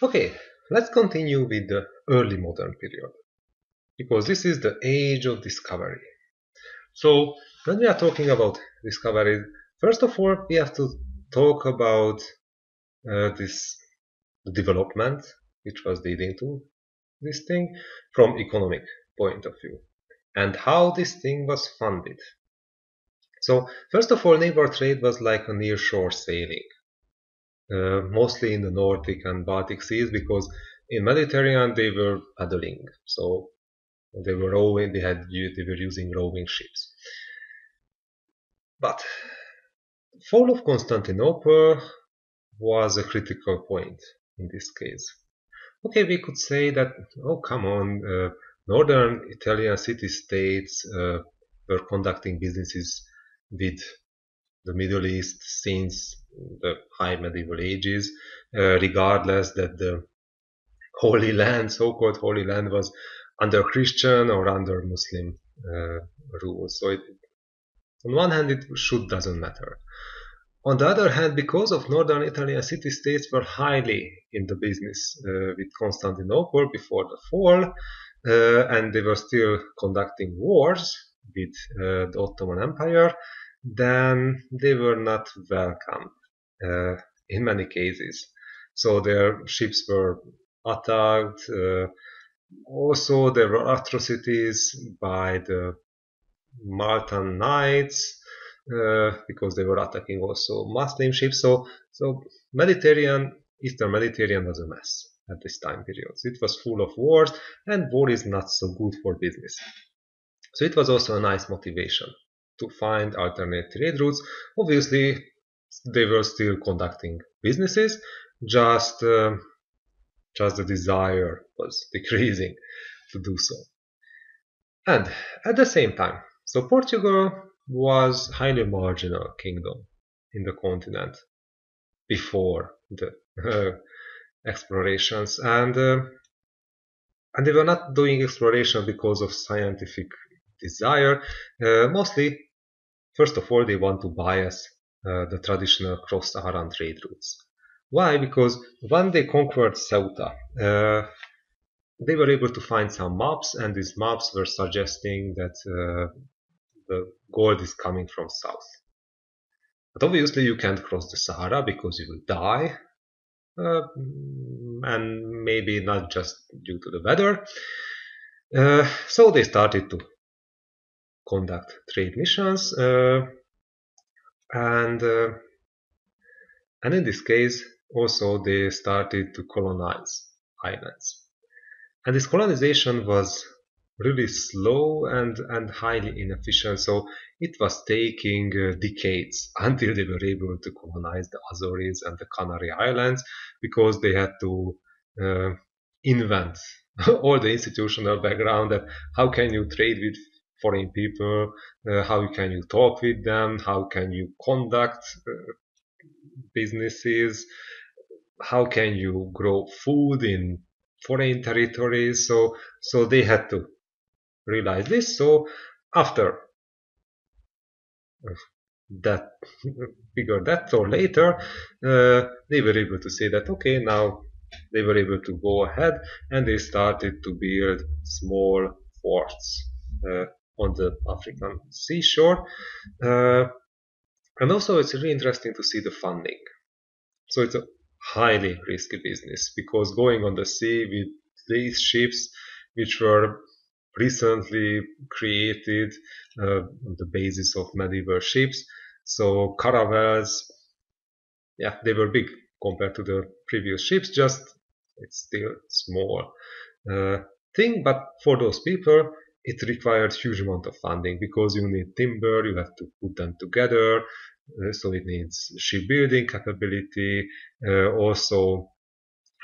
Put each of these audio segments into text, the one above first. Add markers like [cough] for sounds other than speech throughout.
Okay, let's continue with the early modern period because this is the age of discovery. So when we are talking about discovery, first of all, we have to talk about uh, this development which was leading to this thing from economic point of view and how this thing was funded. So first of all, neighbor trade was like a near-shore sailing, uh, mostly in the Nordic and Baltic seas because in Mediterranean they were paddling, so they were rowing. They had they were using rowing ships. But fall of Constantinople was a critical point in this case. Okay, we could say that, oh, come on, uh, northern Italian city-states uh, were conducting businesses with the Middle East since the high medieval ages, uh, regardless that the Holy Land, so-called Holy Land, was under Christian or under Muslim uh, rule. So it, on one hand, it should doesn't matter. On the other hand, because of northern Italian city-states were highly in the business uh, with Constantinople before the fall, uh, and they were still conducting wars with uh, the Ottoman Empire, then they were not welcome uh, in many cases. So their ships were attacked. Uh, also, there were atrocities by the Maltan Knights uh, because they were attacking also Muslim ships. So, so Mediterranean, Eastern Mediterranean was a mess at this time period. So it was full of wars, and war is not so good for business. So it was also a nice motivation to find alternate trade routes. Obviously, they were still conducting businesses, just uh, just the desire was [laughs] decreasing to do so. And at the same time, so Portugal was highly marginal kingdom in the continent before the uh, explorations and uh, and they were not doing exploration because of scientific desire uh, mostly first of all they want to bias uh, the traditional cross-Saharan trade routes why because when they conquered Ceuta uh, they were able to find some maps and these maps were suggesting that uh, the gold is coming from south. But obviously you can't cross the Sahara because you will die. Uh, and maybe not just due to the weather. Uh, so they started to conduct trade missions uh, and uh, and in this case also they started to colonize islands and this colonization was really slow and, and highly inefficient. So it was taking uh, decades [laughs] until they were able to colonize the Azores and the Canary Islands because they had to uh, invent [laughs] all the institutional background that how can you trade with foreign people, uh, how can you talk with them, how can you conduct uh, businesses, how can you grow food in foreign territories. So, so they had to realize this. So after that [laughs] figure that or later, uh, they were able to say that okay, now they were able to go ahead and they started to build small forts uh, on the African seashore. Uh, and also, it's really interesting to see the funding. So it's a highly risky business because going on the sea with these ships, which were recently created uh, on the basis of medieval ships. So caravels, yeah, they were big compared to the previous ships, just it's still small uh, thing. But for those people, it requires huge amount of funding because you need timber, you have to put them together, uh, so it needs shipbuilding capability, uh, also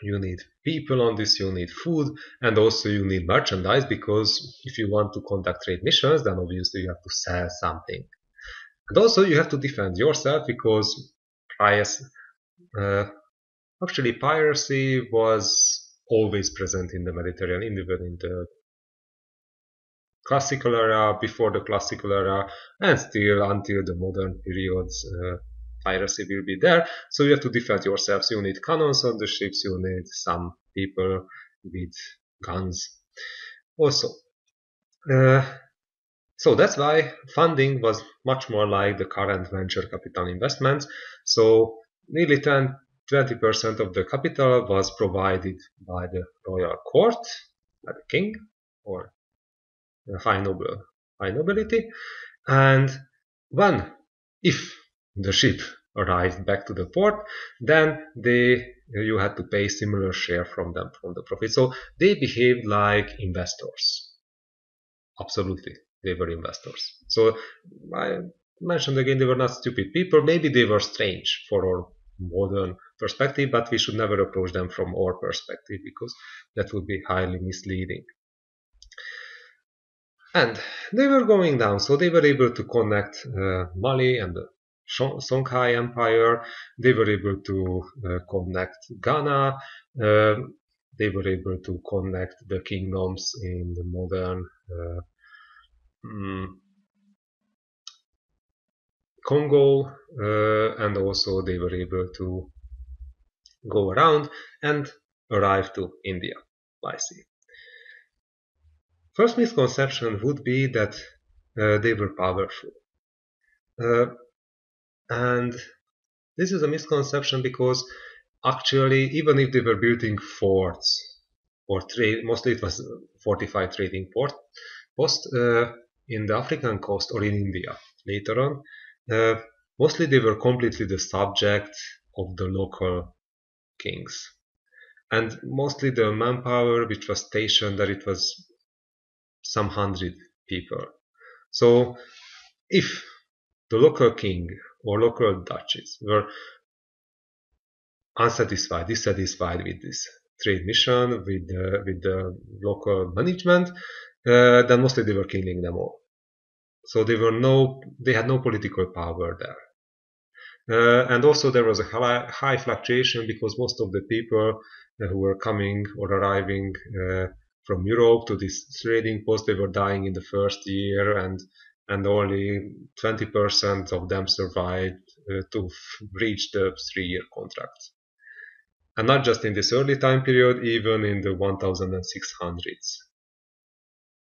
you need people on this, you need food, and also you need merchandise because if you want to conduct trade missions, then obviously you have to sell something. And also you have to defend yourself because piracy, uh, actually piracy was always present in the Mediterranean, even in the classical era, before the classical era, and still until the modern periods. Uh, piracy will be there. So you have to defend yourselves. You need cannons on the ships. You need some people with guns. Also, uh, so that's why funding was much more like the current venture capital investments. So nearly 10 20% of the capital was provided by the royal court, by the king or Uh, high noble, high nobility, and when, if the ship arrived back to the port, then they you had to pay similar share from them from the profit. So they behaved like investors. Absolutely, they were investors. So I mentioned again, they were not stupid people. Maybe they were strange for our modern perspective, but we should never approach them from our perspective because that would be highly misleading. And they were going down, so they were able to connect uh, Mali and the Songhai Empire. They were able to uh, connect Ghana. Uh, they were able to connect the kingdoms in the modern mm, Congo, uh, and also they were able to go around and arrive to India by sea. First misconception would be that uh, they were powerful. Uh, and this is a misconception because actually, even if they were building forts or trade, mostly it was fortified trading port post uh, in the African coast or in India later on, uh, mostly they were completely the subject of the local kings. And mostly the manpower which was stationed there, it was some hundred people. So if the local king or local duchies were unsatisfied, dissatisfied with this trade mission, with the, with the local management, uh, then mostly they were killing them all. So they were no, they had no political power there. Uh, and also there was a high, high, fluctuation because most of the people uh, who were coming or arriving uh, from Europe to this trading post, they were dying in the first year and and only 20% of them survived uh, to reach the three-year contract. And not just in this early time period, even in the 1600s.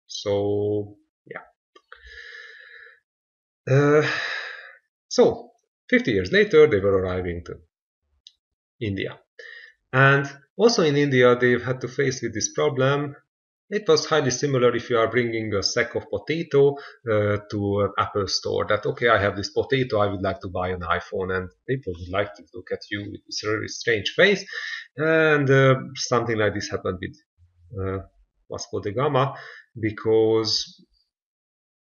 So, yeah. Uh, so, 50 years later, they were arriving to India. And also in India, they've had to face with this problem it was highly similar if you are bringing a sack of potato uh, to an Apple store that, okay, I have this potato, I would like to buy an iPhone and people would like to look at you with this really strange face. And uh, something like this happened with uh, Vasco da Gama because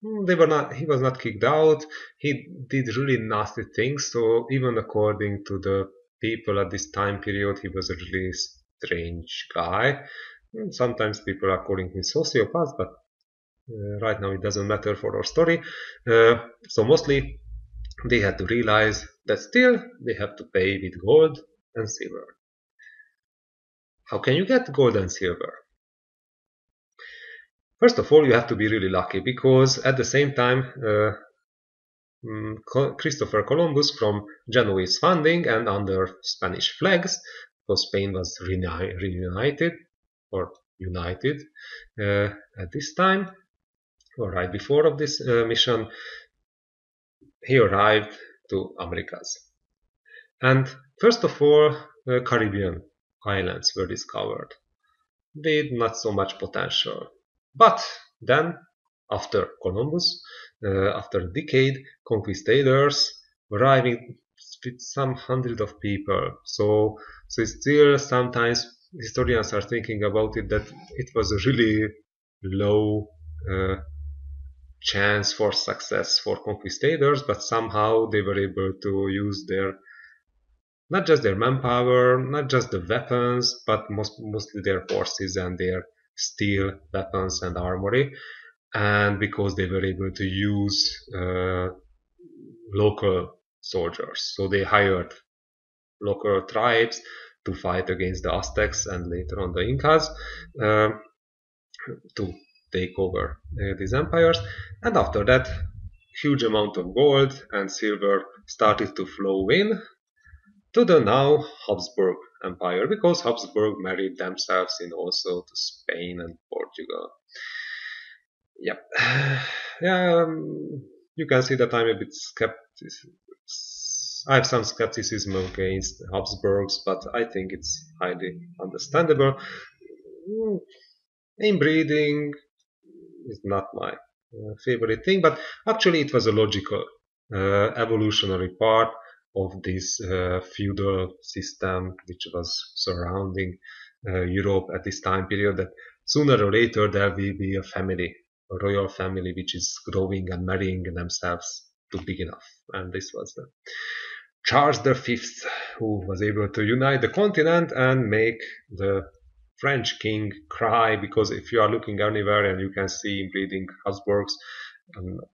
hmm, they were not, he was not kicked out. He did really nasty things. So even according to the people at this time period, he was a really strange guy. Sometimes people are calling him sociopath, but uh, right now it doesn't matter for our story. Uh, so mostly they had to realize that still they have to pay with gold and silver. How can you get gold and silver? First of all, you have to be really lucky because at the same time, uh, mm, Christopher Columbus from Genoese funding and under Spanish flags, because Spain was reunited, or united. Uh, at this time or right before of this uh, mission he arrived to Americas. And first of all the Caribbean islands were discovered with not so much potential. But then after Columbus uh, after a decade conquistadors arriving with some hundred of people. So so it's still sometimes historians are thinking about it that it was a really low uh, chance for success for conquistadors, but somehow they were able to use their not just their manpower, not just the weapons, but most, mostly their horses and their steel weapons and armory. And because they were able to use uh, local soldiers, so they hired local tribes to fight against the Aztecs and later on the Incas uh, to take over uh, these empires. And after that, huge amount of gold and silver started to flow in to the now Habsburg Empire because Habsburg married themselves in also to Spain and Portugal. Yep. [sighs] Yeah, um, you can see that I'm a bit skeptical. I have some skepticism against Habsburgs, but I think it's highly understandable. Mm, inbreeding is not my uh, favorite thing, but actually it was a logical uh, evolutionary part of this uh, feudal system which was surrounding uh, Europe at this time period that sooner or later there will be a family, a royal family which is growing and marrying themselves to big enough. And this was the Charles V who was able to unite the continent and make the French king cry because if you are looking anywhere and you can see bleeding Habsburgs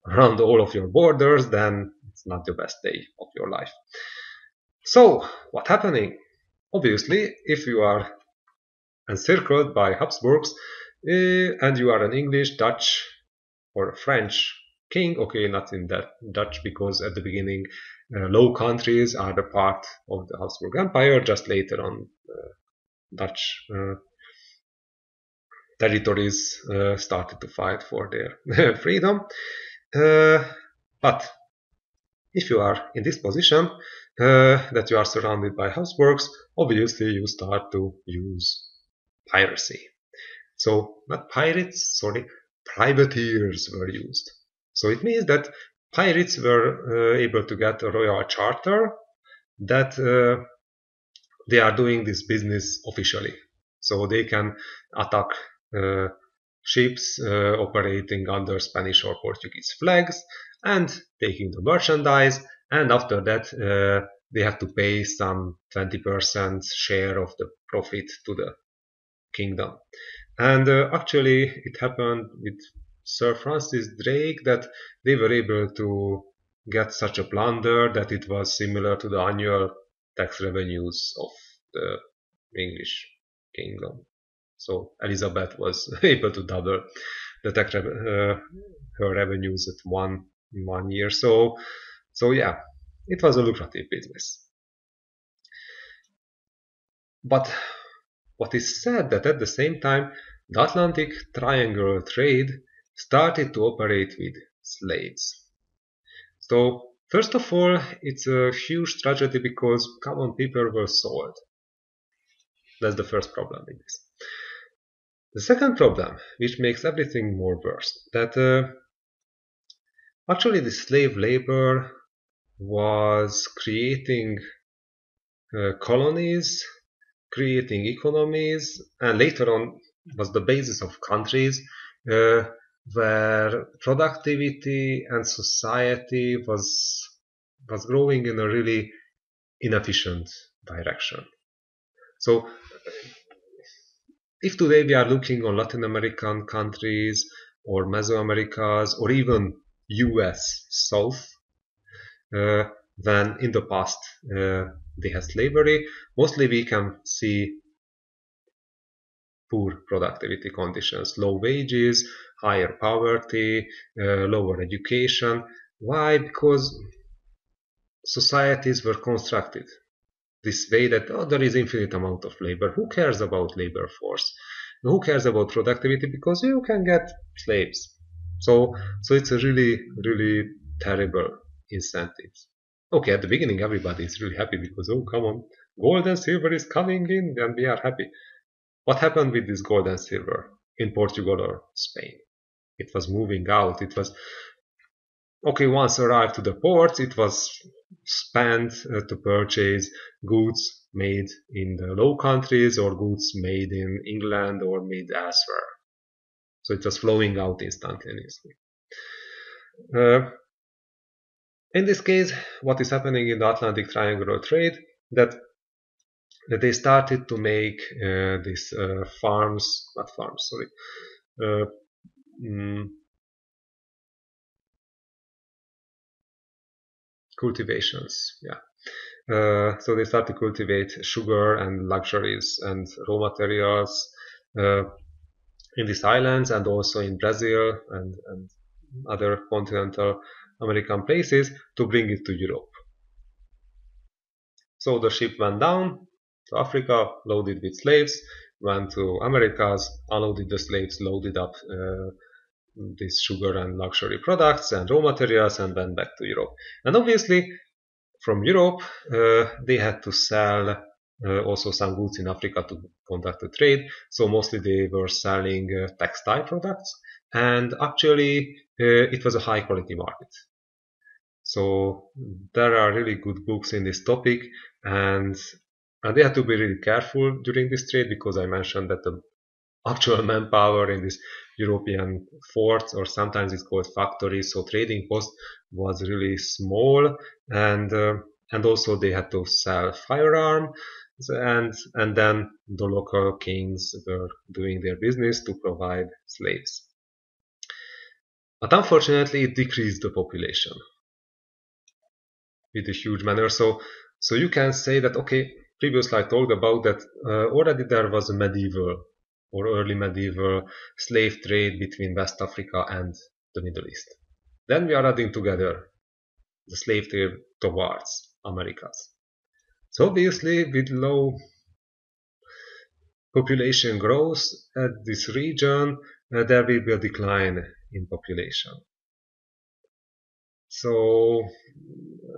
around all of your borders, then it's not the best day of your life. So, what happening? Obviously, if you are encircled by Habsburgs uh, and you are an English, Dutch, or French king, okay, not in that Dutch because at the beginning uh, Low Countries are the part of the Habsburg Empire, just later on uh, Dutch uh, territories uh, started to fight for their [laughs] freedom. Uh, but if you are in this position, uh, that you are surrounded by Habsburgs, obviously you start to use piracy. So not pirates, sorry, privateers were used. So it means that pirates were uh, able to get a royal charter that uh, they are doing this business officially. So they can attack uh, ships uh, operating under Spanish or Portuguese flags and taking the merchandise and after that uh, they have to pay some 20% share of the profit to the kingdom. And uh, actually it happened with Sir Francis Drake that they were able to get such a plunder that it was similar to the annual tax revenues of the English kingdom. So Elizabeth was [laughs] able to double the tax uh, her revenues at one one year. So so yeah, it was a lucrative business. But what is said that at the same time the Atlantic Triangle trade started to operate with slaves. So first of all, it's a huge tragedy because common people were sold. That's the first problem with this. The second problem, which makes everything more worse, that uh, actually the slave labor was creating uh, colonies, creating economies, and later on was the basis of countries uh, where productivity and society was was growing in a really inefficient direction. So if today we are looking on Latin American countries or Mesoamericas or even US South, uh, then in the past uh, they had slavery, mostly we can see poor productivity conditions, low wages, higher poverty, uh, lower education. Why? Because societies were constructed this way that oh, there is infinite amount of labor. Who cares about labor force? Who cares about productivity? Because you can get slaves. So, so it's a really, really terrible incentive. Okay, at the beginning everybody is really happy because oh come on, gold and silver is coming in and we are happy. What happened with this gold and silver in Portugal or Spain? It was moving out. It was okay. Once arrived to the ports, it was spent uh, to purchase goods made in the Low Countries or goods made in England or made elsewhere. So it was flowing out instantaneously. Uh, in this case, what is happening in the Atlantic Triangle trade that that they started to make uh, these uh, farms, not farms, sorry, uh, mm, cultivations. Yeah. Uh, so they start to cultivate sugar and luxuries and raw materials uh, in these islands and also in Brazil and, and other continental American places to bring it to Europe. So the ship went down to Africa, loaded with slaves, went to Americas, unloaded the slaves, loaded up uh, this sugar and luxury products and raw materials, and went back to Europe. And obviously, from Europe, uh, they had to sell uh, also some goods in Africa to conduct the trade. So mostly they were selling uh, textile products, and actually uh, it was a high quality market. So there are really good books in this topic, and and they have to be really careful during this trade because I mentioned that the actual manpower in this European forts or sometimes it's called factories. So trading post was really small and uh, and also they had to sell firearm and and then the local kings were doing their business to provide slaves. But unfortunately, it decreased the population with a huge manner. So so you can say that okay, previously I talked about that uh, already there was a medieval or early medieval slave trade between West Africa and the Middle East. Then we are adding together the slave trade towards Americas. So obviously with low population growth at this region, uh, there will be a decline in population. So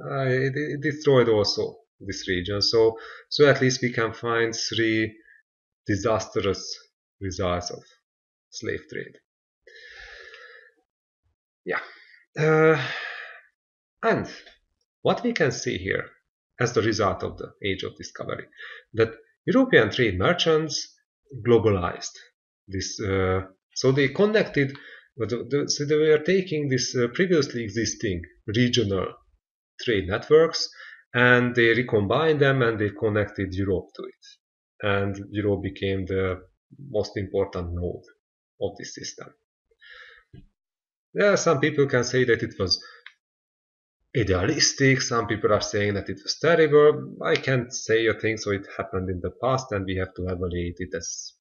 uh, it, it destroyed also this region. So, so at least we can find three disastrous results of slave trade. Yeah. Uh, and what we can see here as the result of the age of discovery, that European trade merchants globalized this. Uh, so they connected, so they were taking this uh, previously existing regional trade networks and they recombined them and they connected Europe to it. And Europe became the most important node of this system. Yeah, some people can say that it was idealistic, some people are saying that it was terrible. I can't say a thing, so it happened in the past and we have to evaluate it as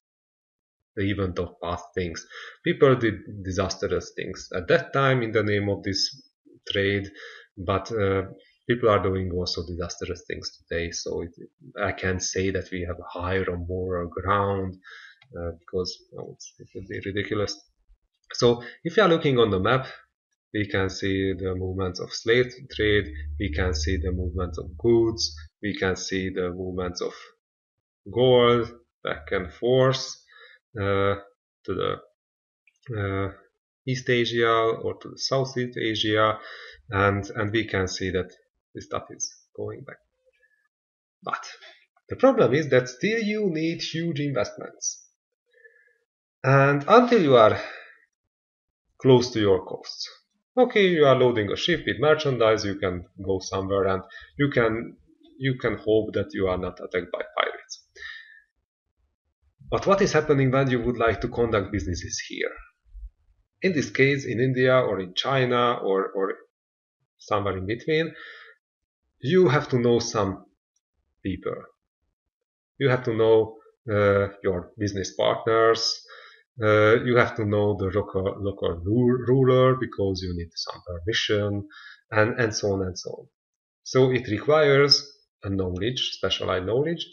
the event of past things. People did disastrous things at that time in the name of this trade, but uh, people are doing also disastrous things today. So it, I can't say that we have higher or moral ground uh, because well, it would be ridiculous. So if you are looking on the map, we can see the movements of slave trade, we can see the movements of goods, we can see the movements of gold back and forth uh, to the uh, East Asia or to the Southeast Asia, and and we can see that this stuff is going back. But the problem is that still you need huge investments. And until you are close to your costs, okay, you are loading a ship with merchandise, you can go somewhere and you can you can hope that you are not attacked by pirates. But what is happening when you would like to conduct businesses here? In this case, in India or in China or, or somewhere in between, you have to know some people. You have to know uh, your business partners, uh, you have to know the local, local ruler because you need some permission and, and so on and so on. So it requires a knowledge, specialized knowledge.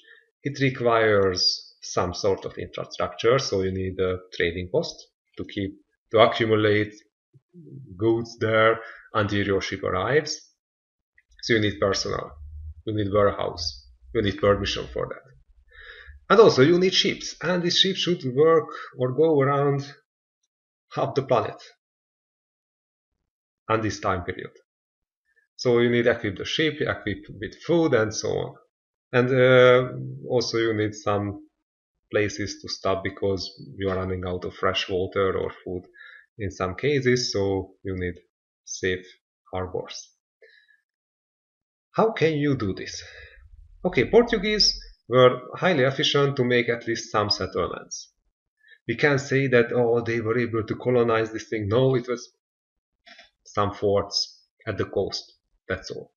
It requires some sort of infrastructure. So you need a trading post to keep, to accumulate goods there until your ship arrives. So you need personnel. You need warehouse. You need permission for that. And also you need ships, and these ships should work or go around half the planet and this time period. So you need to equip the ship, equip with food and so on. And uh, also you need some places to stop because you are running out of fresh water or food in some cases, so you need safe harbors. How can you do this? Okay, Portuguese were highly efficient to make at least some settlements. We can't say that, oh, they were able to colonize this thing. No, it was some forts at the coast. That's all.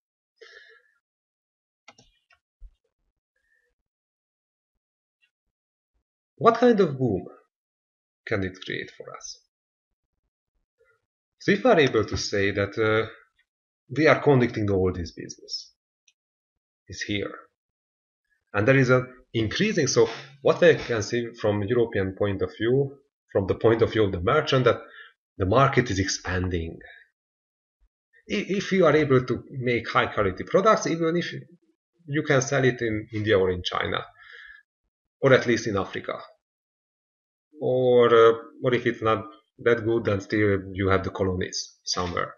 What kind of boom can it create for us? So if we are able to say that uh, we are conducting all this business is here and there is an increasing. So what I can see from European point of view, from the point of view of the merchant, that the market is expanding. If you are able to make high quality products, even if you can sell it in India or in China, or at least in Africa, or uh, or if it's not that good, then still you have the colonies somewhere.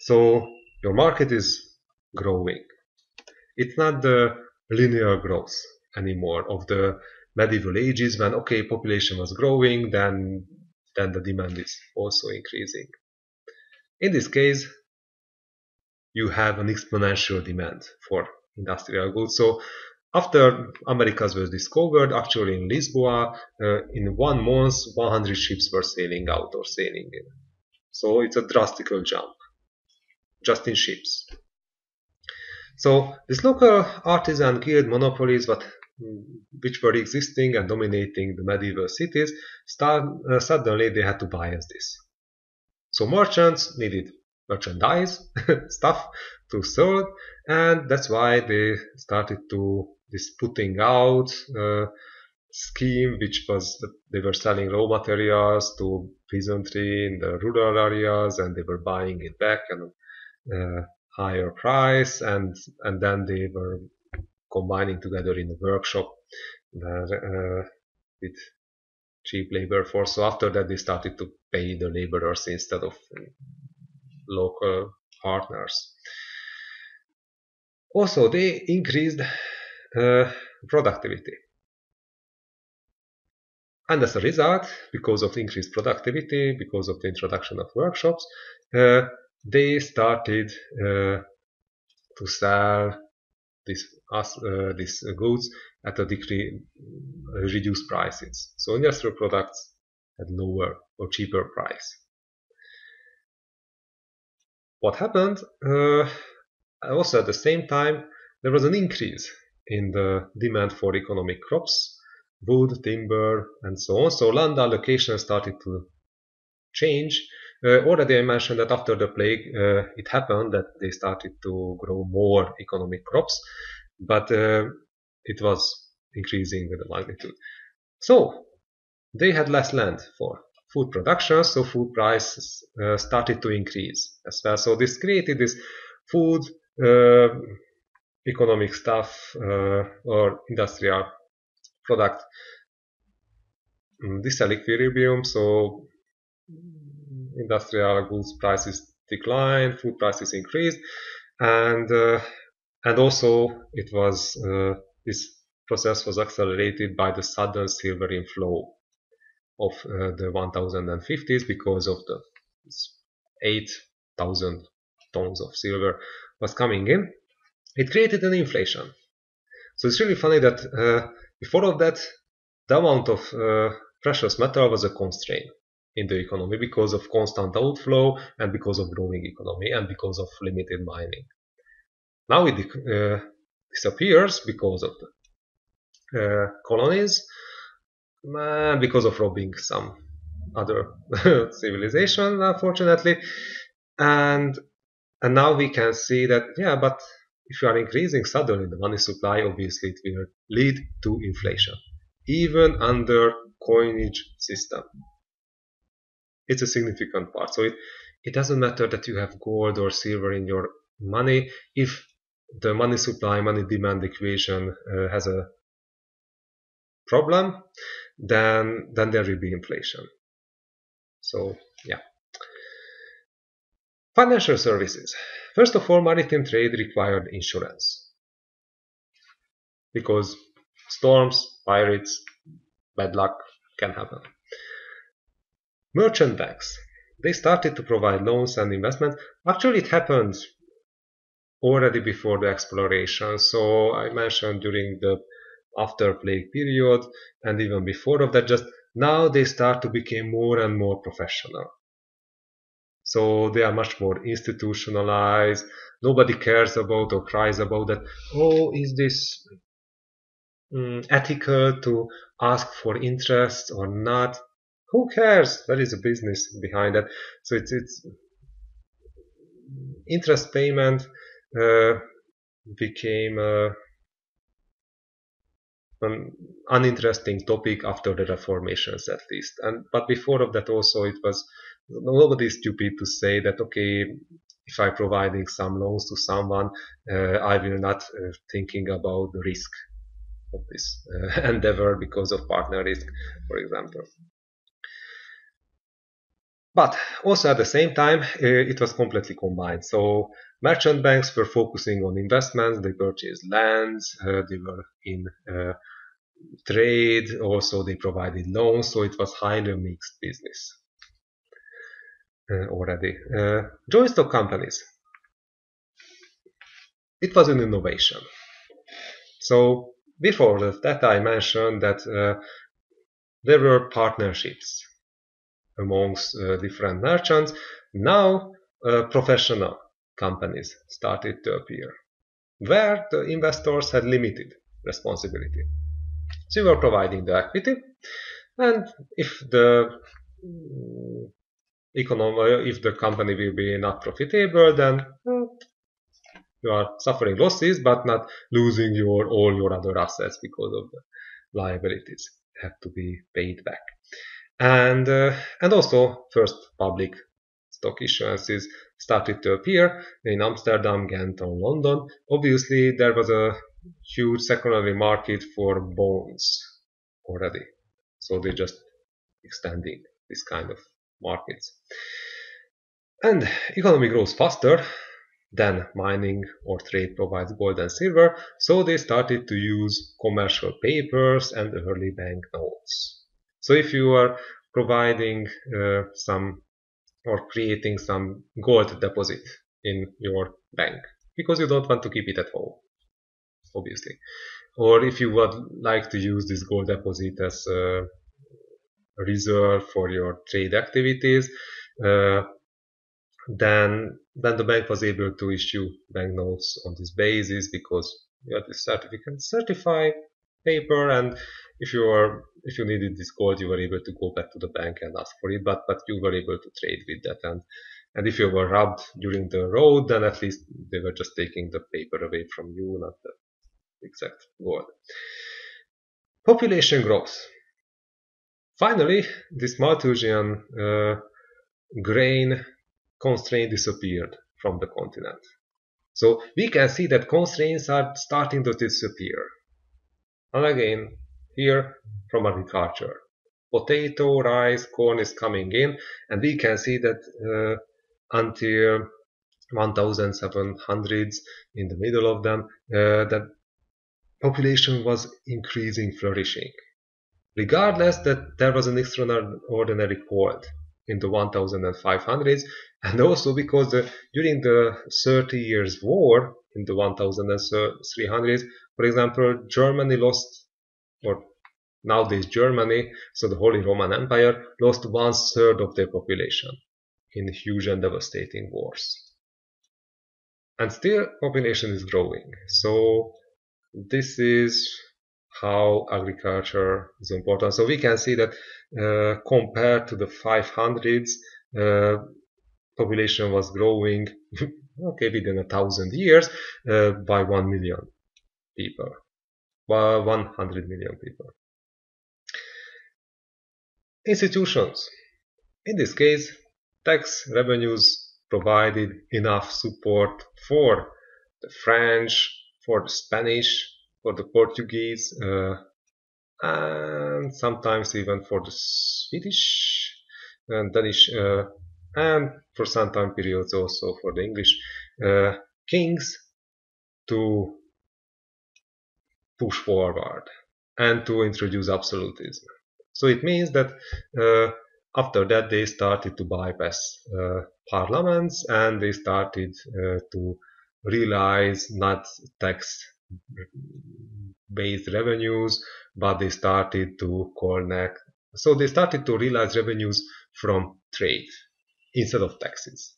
So your market is growing. It's not the linear growth anymore of the medieval ages when okay population was growing then then the demand is also increasing. In this case you have an exponential demand for industrial goods. So after Americas was discovered, actually in Lisboa, uh, in one month, 100 ships were sailing out or sailing in. So it's a drastical jump, just in ships. So this local artisan guild monopolies, what, which were existing and dominating the medieval cities, start, uh, suddenly they had to bias this. So merchants needed merchandise, [laughs] stuff to sell, and that's why they started to this putting out uh, scheme, which was they were selling raw materials to peasantry in the rural areas, and they were buying it back at a uh, higher price, and and then they were combining together in a workshop uh, with cheap labor force. So after that, they started to pay the laborers instead of local partners. Also, they increased uh, productivity. And as a result, because of increased productivity, because of the introduction of workshops, uh, they started uh, to sell these uh, these goods at a degree, reduced prices. So industrial products at lower or cheaper price. What happened? Uh, also at the same time, there was an increase in the demand for economic crops, wood, timber, and so on. So land allocation started to change. Uh, already I mentioned that after the plague, uh, it happened that they started to grow more economic crops, but uh, it was increasing with the magnitude. So they had less land for food production, so food prices uh, started to increase as well. So this created this food uh, economic stuff uh, or industrial product mm, disequilibrium. So industrial goods prices declined, food prices increased, and uh, and also it was uh, this process was accelerated by the sudden silver inflow of uh, the 1050s because of the 8000 tons of silver was coming in it created an inflation. So it's really funny that uh, before of that, the amount of uh, precious metal was a constraint in the economy because of constant outflow and because of growing economy and because of limited mining. Now it uh, disappears because of the uh, colonies and because of robbing some other [laughs] civilization, unfortunately. And and now we can see that yeah, but if you are increasing suddenly the money supply, obviously it will lead to inflation, even under coinage system. It's a significant part. So it, it doesn't matter that you have gold or silver in your money. If the money supply money demand equation uh, has a problem then then there will be inflation. So yeah. Financial services. First of all, maritime trade required insurance. Because storms, pirates, bad luck can happen. Merchant banks. They started to provide loans and investment. Actually, it happened already before the exploration. So I mentioned during the after plague period and even before of that, just now they start to become more and more professional. So they are much more institutionalized. Nobody cares about or cries about that. Oh, is this um, ethical to ask for interest or not? Who cares? There is a business behind that. So it's, it's interest payment uh, became uh, an uninteresting topic after the reformations at least and but before of that also it was nobody stupid to say that okay if i'm providing some loans to someone uh, i will not uh, thinking about the risk of this uh, [laughs] endeavor because of partner risk for example but also at the same time, uh, it was completely combined. So merchant banks were focusing on investments, they purchased lands, uh, they were in uh, trade, also they provided loans, so it was highly mixed business uh, already. Joint stock companies. It was an innovation. So before that I mentioned that there were partnerships amongst uh, different merchants. Now uh, professional companies started to appear where the investors had limited responsibility. So you are providing the equity and if the mm, economy, if the company will be not profitable, then you are suffering losses, but not losing your all your other assets because of the liabilities have to be paid back and uh, and also first public stock issuances started to appear in Amsterdam, Ghent, and London. Obviously, there was a huge secondary market for bonds already, so they just extending this kind of markets. And economy grows faster than mining or trade provides gold and silver, so they started to use commercial papers and early bank notes. So if you are providing uh, some or creating some gold deposit in your bank because you don't want to keep it at home, obviously. Or if you would like to use this gold deposit as a reserve for your trade activities, uh, then then the bank was able to issue banknotes on this basis because you have this certificate certify paper and if you were if you needed this gold you were able to go back to the bank and ask for it but but you were able to trade with that. And and if you were robbed during the road then at least they were just taking the paper away from you not the exact gold. Population growth. Finally this malthusian uh, grain constraint disappeared from the continent. So we can see that constraints are starting to disappear and again, here from agriculture. Potato, rice, corn is coming in, and we can see that uh, until 1700s, in the middle of them, uh, that population was increasing, flourishing. Regardless that there was an extraordinary cold in the 1500s, and also because the, during the 30 years war in the 1300s, for example, Germany lost, or nowadays Germany, so the Holy Roman Empire, lost one third of their population in huge and devastating wars. And still, population is growing. So this is how agriculture is important. So we can see that uh, compared to the 500s, uh, population was growing, [laughs] okay, within a thousand years, uh, by one million people, by 100 million people. Institutions. In this case, tax revenues provided enough support for the French, for the Spanish, for the Portuguese, uh, and sometimes even for the Swedish and Danish, uh, and for some time periods also for the English uh, kings to push forward and to introduce absolutism. So it means that uh, after that they started to bypass uh, parliaments and they started uh, to realize not tax based revenues but they started to connect so they started to realize revenues from trade instead of taxes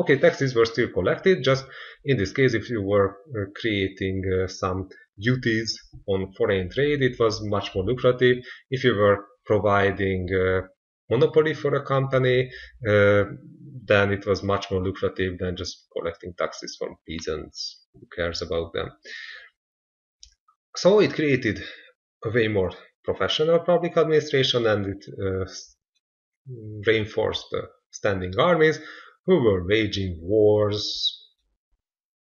okay taxes were still collected just in this case if you were uh, creating uh, some duties on foreign trade, it was much more lucrative. If you were providing uh, monopoly for a company, uh, then it was much more lucrative than just collecting taxes from peasants. Who cares about them? So it created a way more professional public administration and it uh, reinforced the standing armies who were waging wars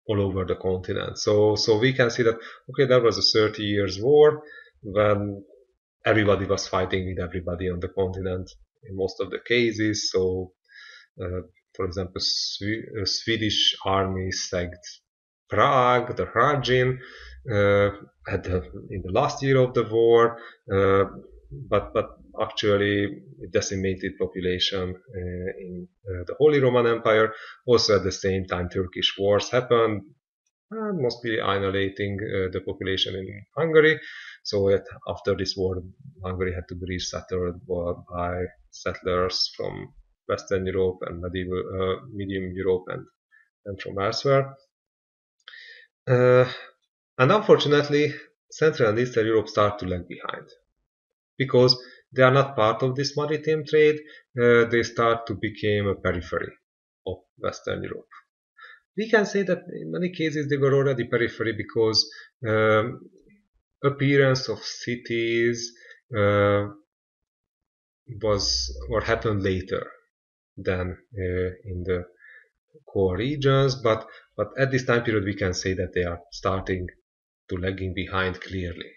all over the continent. So, so we can see that, okay, there was a 30 years war when everybody was fighting with everybody on the continent in most of the cases. So, uh, for example, Sw Swedish army sacked Prague, the Hradzin, uh, at the, in the last year of the war, uh, but but actually decimated population uh, in uh, the Holy Roman Empire. Also at the same time, Turkish wars happened, uh, mostly annihilating the population in Hungary. So after this war, Hungary had to be resettled by settlers from Western Europe and medieval, uh, medium Europe and, and from elsewhere. Uh, and unfortunately, Central and Eastern Europe start to lag behind because they are not part of this maritime trade, uh, they start to become a periphery of Western Europe. We can say that in many cases they were already periphery because um, appearance of cities uh, was what happened later than uh, in the core regions, but but at this time period we can say that they are starting to lagging behind clearly.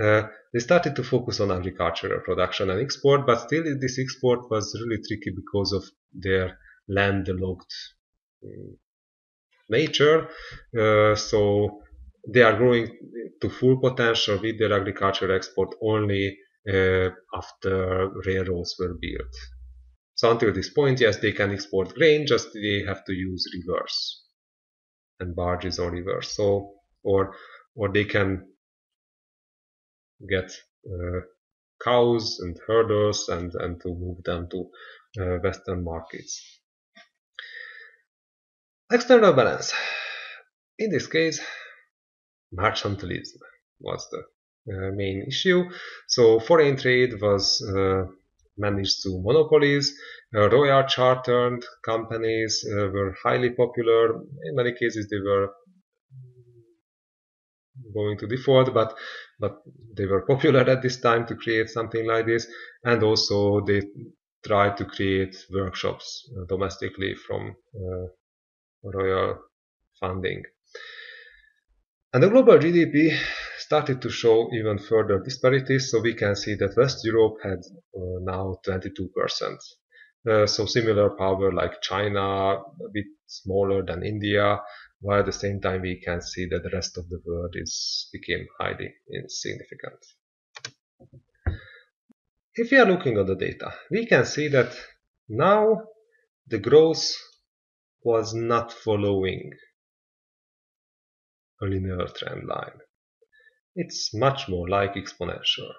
Uh, they started to focus on agricultural production and export, but still this export was really tricky because of their landlocked um, nature. Uh, so they are growing to full potential with their agricultural export only uh, after railroads were built. So until this point, yes, they can export grain, just they have to use rivers and barges on rivers. So or or they can get uh, cows and herders and, and to move them to uh, Western markets. External balance. In this case, mercantilism was the uh, main issue. So foreign trade was uh, managed through monopolies. Uh, royal chartered companies uh, were highly popular. In many cases, they were going to default, but but they were [laughs] popular at this time to create something like this, and also they tried to create workshops uh, domestically from uh, royal funding. And the global GDP started to show even further disparities, so we can see that West Europe had uh, now 22%. Uh, so similar power like China, a bit smaller than India, while at the same time we can see that the rest of the world is became highly insignificant. If we are looking at the data, we can see that now the growth was not following a linear trend line. It's much more like exponential.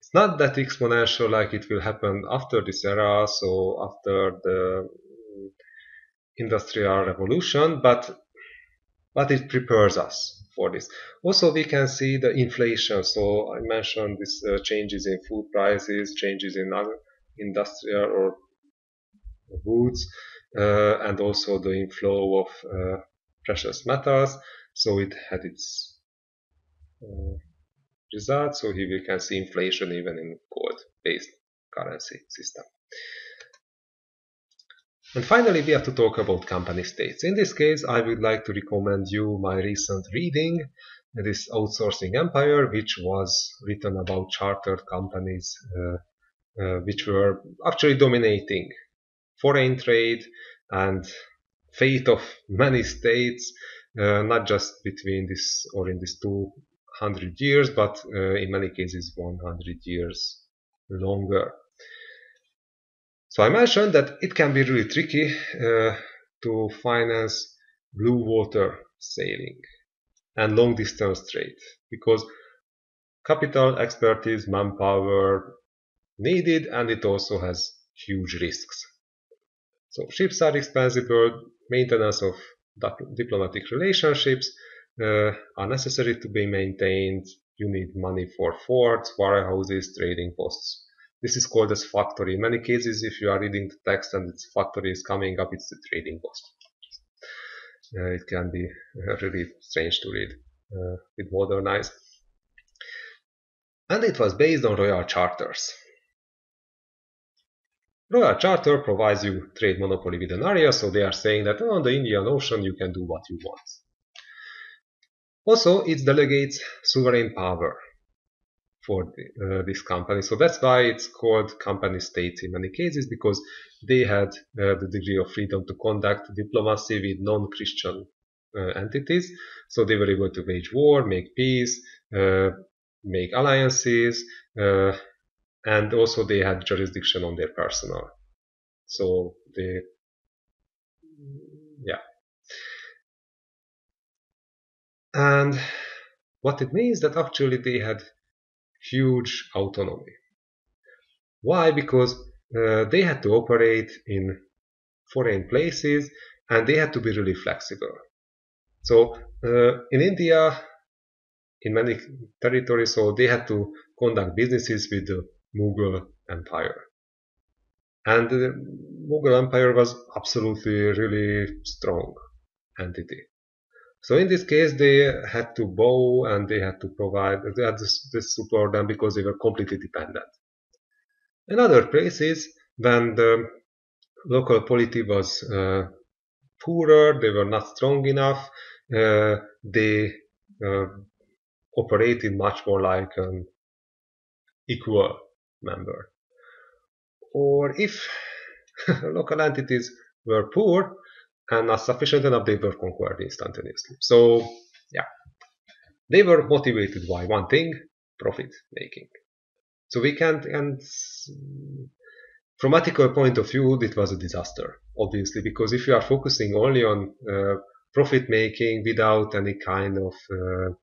It's not that exponential like it will happen after this era, so after the mm, industrial revolution, but but it prepares us for this. Also, we can see the inflation. So I mentioned these uh, changes in food prices, changes in other industrial or goods, uh, and also the inflow of uh, precious metals. So it had its uh, results. So here we can see inflation even in gold-based currency system. And finally, we have to talk about company states. In this case, I would like to recommend you my recent reading, this Outsourcing Empire, which was written about chartered companies uh, uh, which were actually dominating foreign trade and fate of many states, uh, not just between this or in these 200 years, but uh, in many cases 100 years longer. So I mentioned that it can be really tricky uh, to finance blue water sailing and long distance trade because capital, expertise, manpower needed and it also has huge risks. So ships are expensive, maintenance of diplomatic relationships uh, are necessary to be maintained. You need money for forts, warehouses, trading posts. This is called as factory. In many cases, if you are reading the text and its factory is coming up, it's the trading post. Uh, it can be uh, really strange to read. uh, bit modernized. And it was based on royal charters. Royal Charter provides you trade monopoly with an area, so they are saying that on the Indian Ocean you can do what you want. Also, it delegates sovereign power for the, uh, this company. So that's why it's called company states in many cases because they had uh, the degree of freedom to conduct diplomacy with non-Christian uh, entities. So they were able to wage war, make peace, uh, make alliances, uh, and also they had jurisdiction on their personnel. So they, yeah. And what it means that actually they had huge autonomy. Why? Because uh, they had to operate in foreign places and they had to be really flexible. So uh, in India, in many territories, so they had to conduct businesses with the Mughal Empire. And the Mughal Empire was absolutely really strong entity. So in this case, they had to bow and they had to provide, they had to, support them because they were completely dependent. In other places, when the local polity was uh, poorer, they were not strong enough, uh, they uh, operated much more like an equal member. Or if [laughs] local entities were poor, and not sufficient enough, they were conquered instantaneously. So, yeah, they were motivated by one thing, profit making. So we can't, and from ethical point of view, it was a disaster, obviously, because if you are focusing only on uh, profit making without any kind of uh,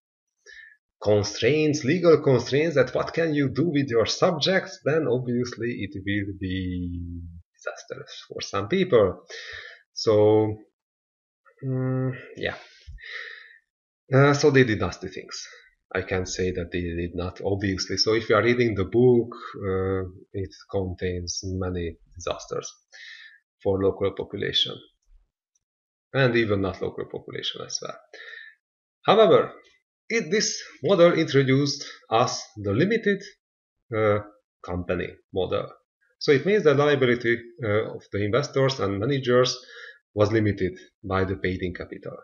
constraints, legal constraints, that what can you do with your subjects, then obviously it will be disastrous for some people. So, um, yeah. Uh, so they did nasty things. I can say that they did not, obviously. So if you are reading the book, uh, it contains many disasters for local population. And even not local population as well. However, it, this model introduced us the limited uh, company model. So it means the liability uh, of the investors and managers was limited by the paid-in capital.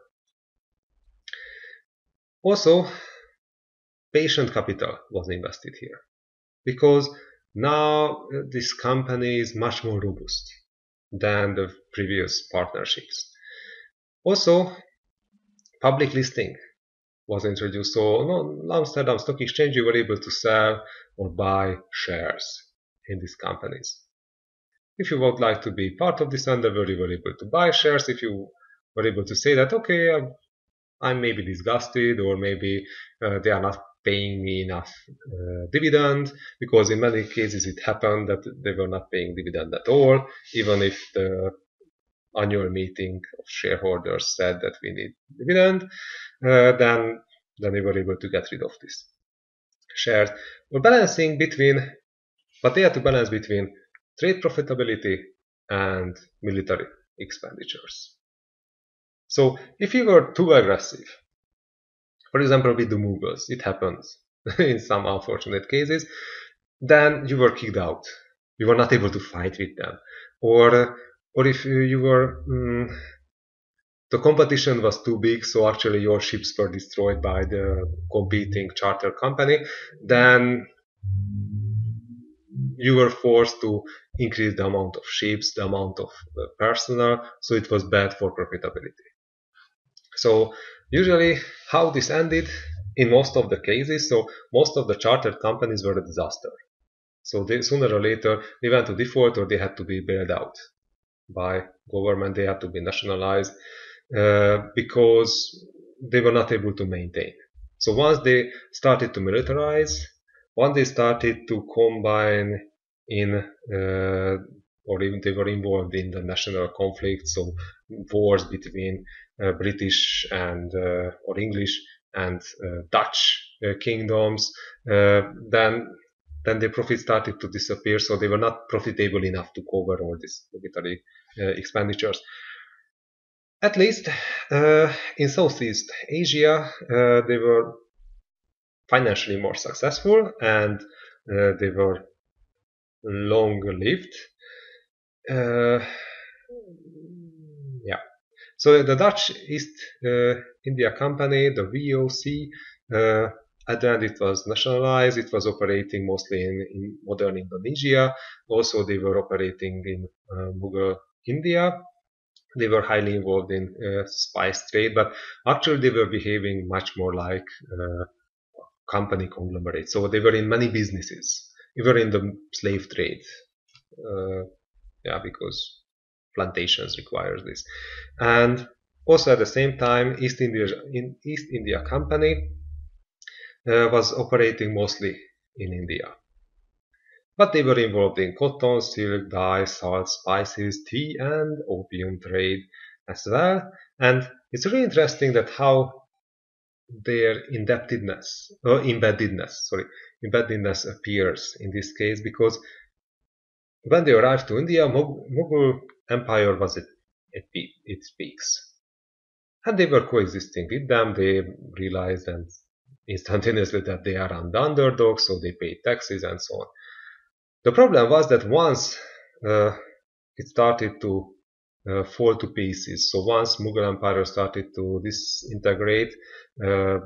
Also, patient capital was invested here because now uh, this company is much more robust than the previous partnerships. Also, public listing was introduced. So on Amsterdam Stock Exchange, you were able to sell or buy shares in these companies. If you would like to be part of this endeavor, you were able to buy shares. If you were able to say that, okay, I'm, I'm maybe disgusted or maybe uh, they are not paying me enough uh, dividend because in many cases it happened that they were not paying dividend at all, even if the annual meeting of shareholders said that we need dividend, uh, then then they were able to get rid of this shares. We're balancing between, but they had to balance between trade profitability and military expenditures. So if you were too aggressive, for example with the Mughals, it happens [laughs] in some unfortunate cases, then you were kicked out. You were not able to fight with them. Or, or if you were, um, the competition was too big, so actually your ships were destroyed by the competing charter company, then you were forced to increase the amount of ships, the amount of uh, personnel, so it was bad for profitability. So usually how this ended in most of the cases, so most of the chartered companies were a disaster. So they, sooner or later they went to default or they had to be bailed out by government, they had to be nationalized uh, because they were not able to maintain. So once they started to militarize, once they started to combine in uh, or even they were involved in the national conflict, so wars between uh, British and uh, or English and uh, Dutch uh, kingdoms, uh, then then their profit started to disappear, so they were not profitable enough to cover all these military expenditures. At least uh, in Southeast Asia, uh, they were financially more successful and uh, they were longer lived. Uh, yeah. So the Dutch East uh, India Company, the VOC, uh, at the end it was nationalized. It was operating mostly in, in modern Indonesia. Also, they were operating in Mughal India they were highly involved in uh, spice trade, but actually they were behaving much more like uh, company conglomerate. So they were in many businesses. They were in the slave trade. Uh, yeah, because plantations requires this. And also at the same time, East India, in East India Company uh, was operating mostly in India. But they were involved in cotton, silk, dye, salt, spices, tea, and opium trade as well. And it's really interesting that how their indebtedness or embeddedness, sorry, embeddedness appears in this case because when they arrived to India, Mughal Empire was at, its peaks. And they were coexisting with them. They realized and instantaneously that they are the underdogs, so they paid taxes and so on. The problem was that once uh, it started to uh, fall to pieces, so once Mughal Empire started to disintegrate uh,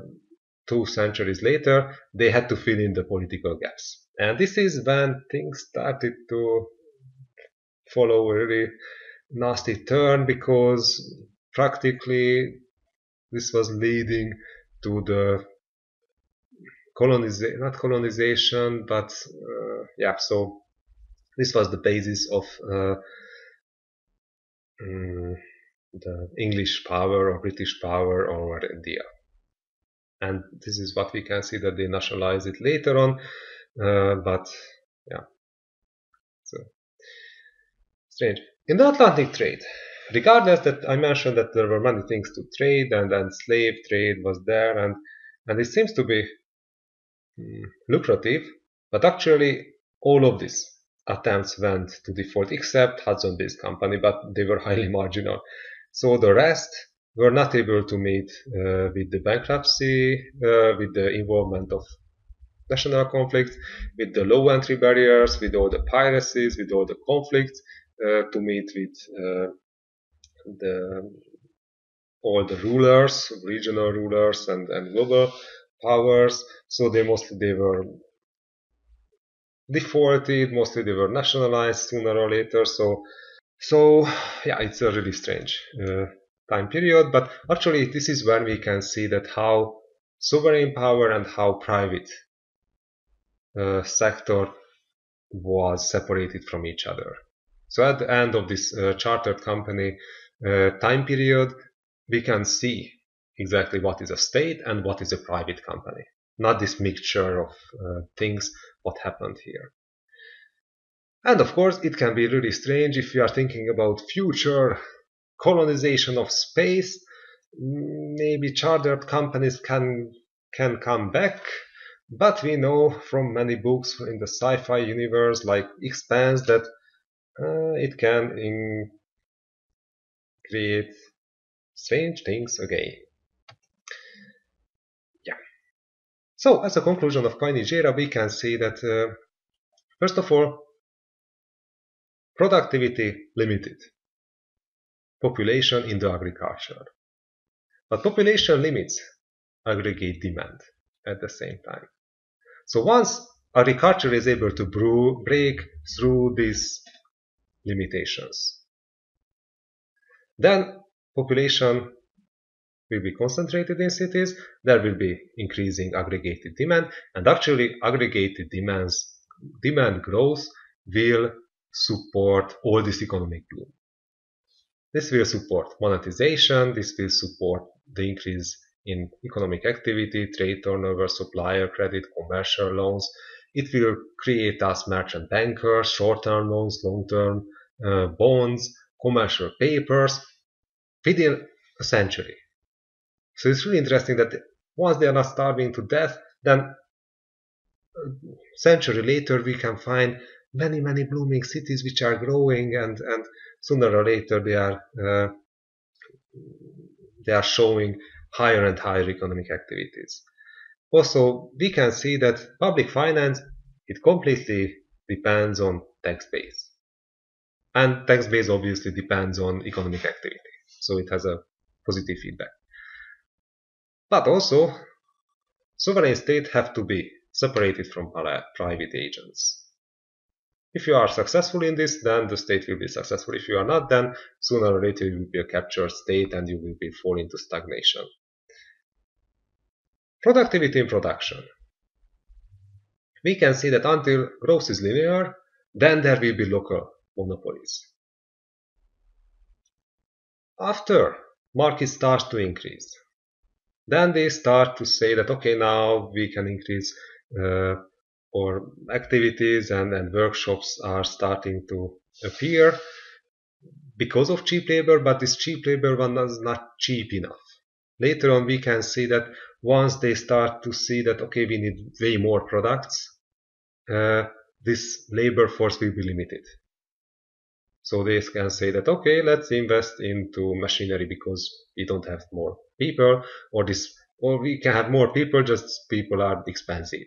two centuries later, they had to fill in the political gaps. And this is when things started to follow a really nasty turn because practically this was leading to the colonization, not colonization, but uh, yeah, so this was the basis of uh, um, the English power or British power over India. And this is what we can see that they nationalized it later on, uh, but yeah, so strange. In the Atlantic trade, regardless that I mentioned that there were many things to trade and then slave trade was there and and it seems to be Mm, lucrative, but actually all of these attempts went to default except Hudson's Bay Company, but they were highly [laughs] marginal. So the rest were not able to meet uh, with the bankruptcy, uh, with the involvement of national conflicts, with the low entry barriers, with all the piracies, with all the conflicts, uh, to meet with uh, the all the rulers, regional rulers and, and global powers. So they mostly they were defaulted, mostly they were nationalized sooner or later. So so yeah, it's really strange uh, time period. But actually, this is when we can see that how sovereign power and how private uh, sector was separated from each other. So at the end of this uh, chartered company uh, time period, we can see exactly what is a state and what is a private company. Not this mixture of uh, things, what happened here. And of course, it can be really strange if you are thinking about future colonization of space. Maybe chartered companies can can come back, but we know from many books in the sci-fi universe, like Expanse, that uh, it can in create strange things again. Yeah. So, as a conclusion of coinage era, we can see that, uh, first of all, productivity limited, population in the agriculture. But population limits aggregate demand at the same time. So once agriculture is able to brew, break through these limitations, then population will be concentrated in cities, there will be increasing aggregated demand, and actually aggregated demands, demand growth will support all this economic boom. This will support monetization, this will support the increase in economic activity, trade turnover, supplier credit, commercial loans. It will create us merchant bankers, short-term loans, long-term uh, bonds, commercial papers within a century. So it's really interesting that once they are not starving to death, then a century later we can find many, many blooming cities which are growing and, and sooner or later they are uh, they are showing higher and higher economic activities. Also, we can see that public finance, it completely depends on tax base. And tax base obviously depends on economic activity. So it has a positive feedback. But also, sovereign states have to be separated from private agents. If you are successful in this, then the state will be successful. If you are not, then sooner or later you will be a captured state and you will be fall into stagnation. Productivity in production. We can see that until growth is linear, then there will be local monopolies. After market starts to increase, then they start to say that okay now we can increase uh, or activities and, and workshops are starting to appear because of cheap labor but this cheap labor one is not cheap enough later on we can see that once they start to see that okay we need way more products uh, this labor force will be limited so they can say that, okay, let's invest into machinery because we don't have more people or this, or we can have more people, just people are expensive.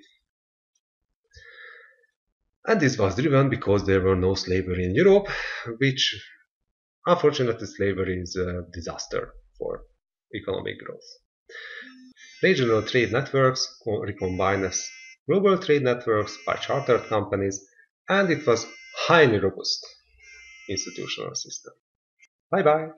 And this was driven because there were no slavery in Europe, which unfortunately slavery is a disaster for economic growth. Regional trade networks recombine as global trade networks by chartered companies, and it was highly robust institutional system. Bye bye.